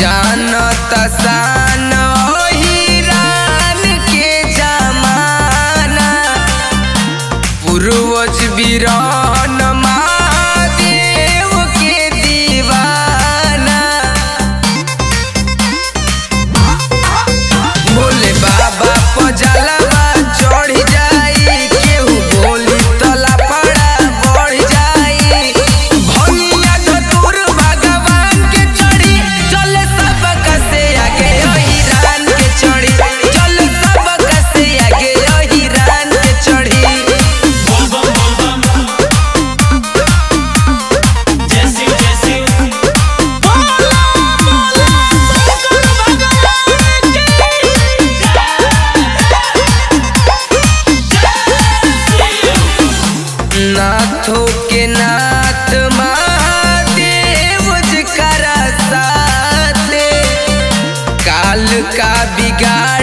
Ya no estás ahí. नाथों के नाथ का बिगाड़